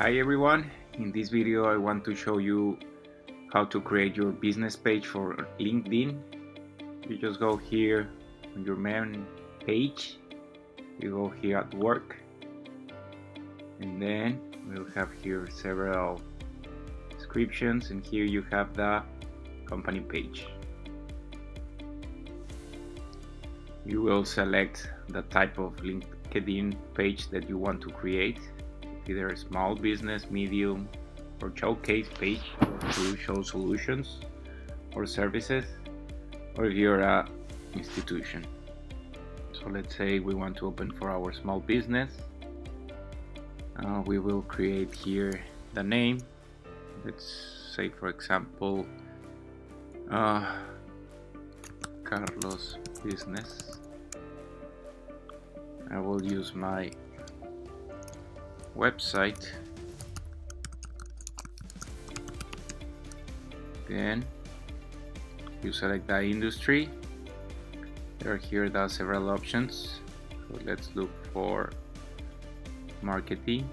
Hi everyone, in this video I want to show you how to create your business page for LinkedIn. You just go here on your main page, you go here at work and then we'll have here several descriptions and here you have the company page. You will select the type of LinkedIn page that you want to create either a small business, medium, or showcase page to show solutions or services, or if you're a institution. So let's say we want to open for our small business. Uh, we will create here the name. Let's say, for example, uh, Carlos Business. I will use my website. Then you select the industry. There are here the several options. So let's look for marketing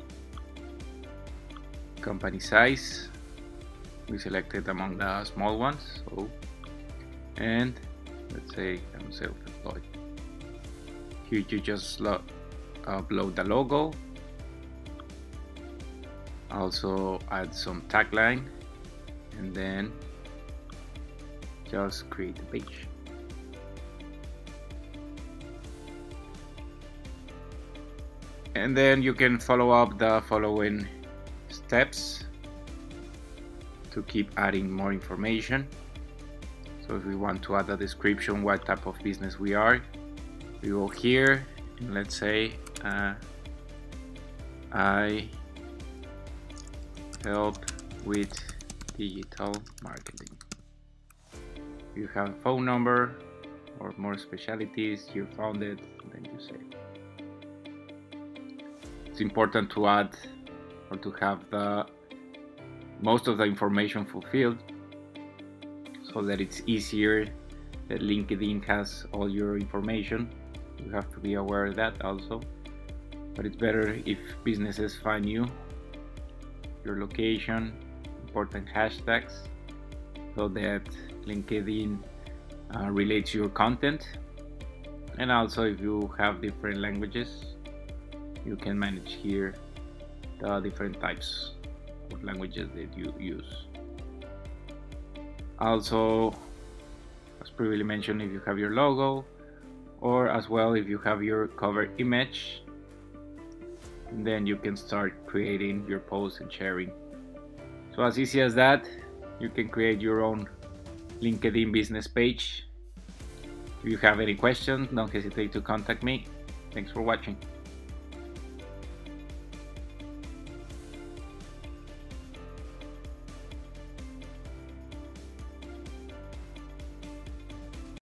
company size. We selected among the small ones so and let's say I'm self-employed. Here you just upload the logo also add some tagline and then just create the page. And then you can follow up the following steps to keep adding more information. So if we want to add a description what type of business we are we go here and let's say uh, I help with digital marketing. You have a phone number or more specialties, you found it, then you say. It's important to add or to have the most of the information fulfilled so that it's easier that LinkedIn has all your information. You have to be aware of that also. But it's better if businesses find you your location, important hashtags, so that LinkedIn uh, relates your content. And also, if you have different languages, you can manage here the different types of languages that you use. Also, as previously mentioned, if you have your logo, or as well if you have your cover image then you can start creating your posts and sharing. So as easy as that, you can create your own LinkedIn business page. If you have any questions, don't hesitate to contact me. Thanks for watching.